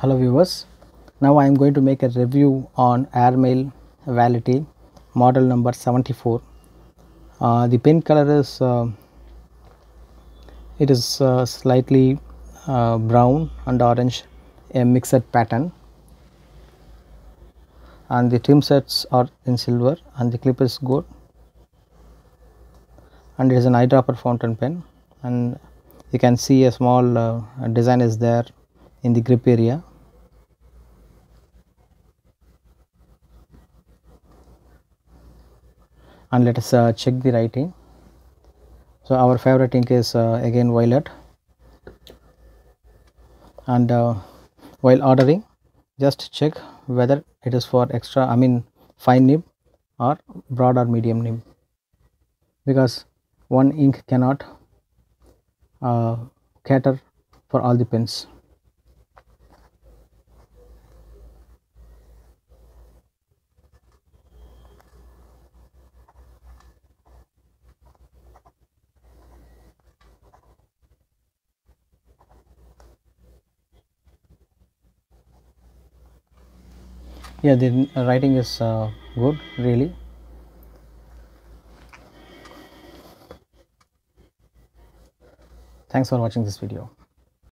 hello viewers now i am going to make a review on airmail Wality model number 74 uh, the pen color is uh, it is uh, slightly uh, brown and orange a mixed pattern. And the trim sets are in silver and the clip is good and it is an eyedropper fountain pen. And you can see a small uh, design is there in the grip area and let us uh, check the writing. So our favorite ink is uh, again violet. And uh, while ordering just check whether it is for extra i mean fine nib or broad or medium nib. Because one ink cannot uh, cater for all the pens yeah the writing is uh, good really. Thanks for watching this video